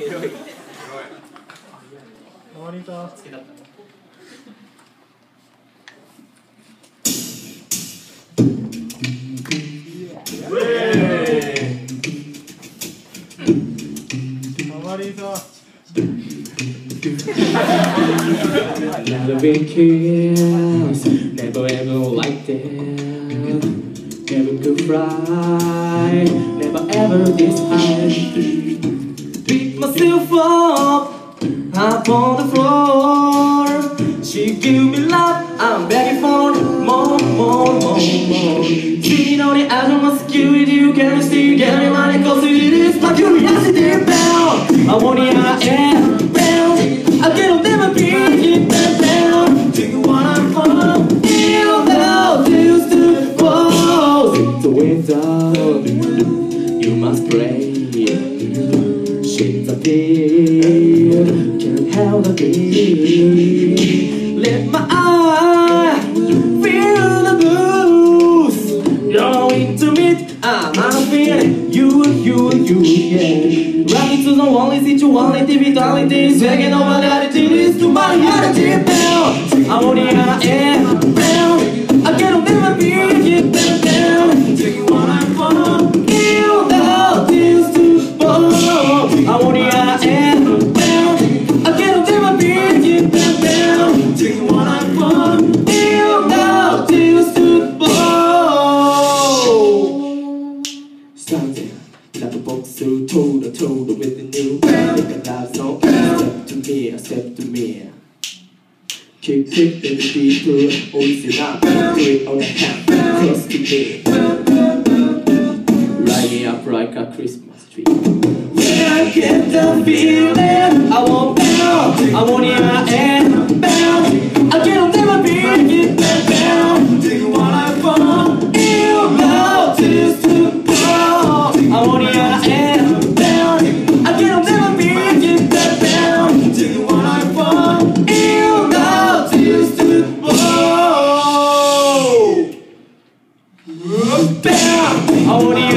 エロい終わりだ好きだった終わりだ Never been curious, never ever liked it. Never could fly, never ever this high. Pick myself up, up on the floor. She give me love, I'm begging for more, more, more, more. See, know the I my security, you can still get me money, cause it is my curiosity bound. I want it, I am bound. I can never be it bound. Do you wanna fall? You know, used to fall. The window, you must pray. The deal, can't help the beat. Let my eye feel the blues. You're into it, I'm feeling you, you, you, yeah. Running to the only sexuality, vitality, second over reality, to my reality, now. I want it, I Something like a boxer, total, total with the new Make a love song, step to me, step to me. Kick, kick, baby, deeper, always enough. It on the hand, close to me. Lighting up like a Christmas tree. When I get the feeling, I want more, I want am. Tony.